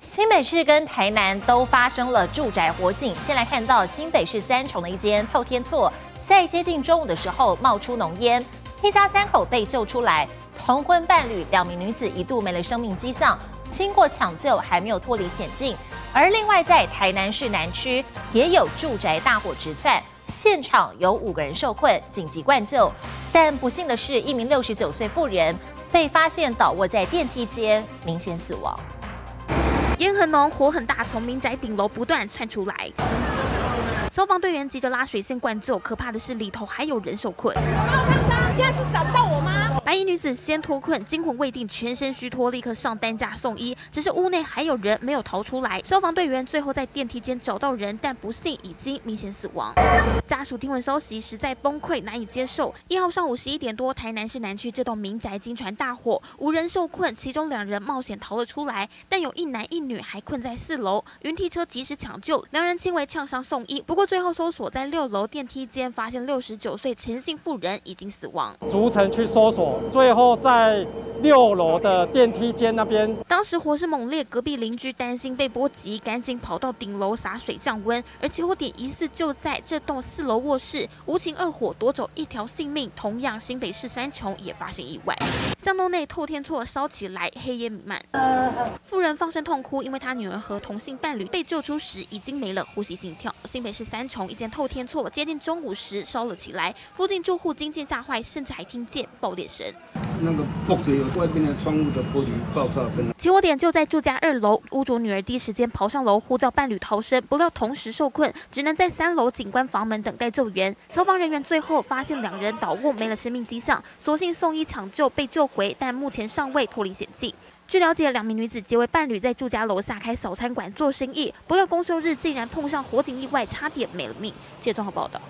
新北市跟台南都发生了住宅火警。先来看到新北市三重的一间透天厝，在接近中午的时候冒出浓烟，一家三口被救出来，同婚伴侣两名女子一度没了生命迹象，经过抢救还没有脱离险境。而另外在台南市南区也有住宅大火直窜，现场有五个人受困，紧急灌救，但不幸的是，一名六十九岁妇人被发现倒卧在电梯间，明显死亡。烟很浓，火很大，从民宅顶楼不断窜出来。消防队员急着拉水线灌救，可怕的是里头还有人受困。白衣女子先脱困，惊魂未定，全身虚脱，立刻上担架送医。只是屋内还有人没有逃出来。消防队员最后在电梯间找到人，但不幸已经明显死亡。家属听闻消息，实在崩溃，难以接受。一号上午十一点多，台南市南区这栋民宅惊传大火，无人受困，其中两人冒险逃了出来，但有一男一女还困在四楼。云梯车及时抢救，两人轻微呛伤送医。不过最后搜索在六楼电梯间，发现六十九岁陈姓妇人已经死亡。逐层去搜索，最后再六楼的电梯间那边，当时火势猛烈，隔壁邻居担心被波及，赶紧跑到顶楼洒水降温。而起火点疑似就在这栋四楼卧室，无情恶火夺走一条性命。同样，新北市三重也发生意外，巷弄内透天厝烧起来，黑烟弥漫。妇人放声痛哭，因为她女儿和同性伴侣被救出时已经没了呼吸心跳。新北市三重一间透天厝接近中午时烧了起来，附近住户惊见吓坏，甚至还听见爆裂声。那个爆的外边的窗户的玻璃爆炸声。起火点就在住家二楼，屋主女儿第一时间跑上楼呼叫伴侣逃生，不料同时受困，只能在三楼警官房门等待救援。消防人员最后发现两人倒卧，没了生命迹象，所幸送医抢救被救回，但目前尚未脱离险境。据了解，两名女子结为伴侣，在住家楼下开小餐馆做生意，不料公休日竟然碰上火警意外，差点没了命。谢综合报道。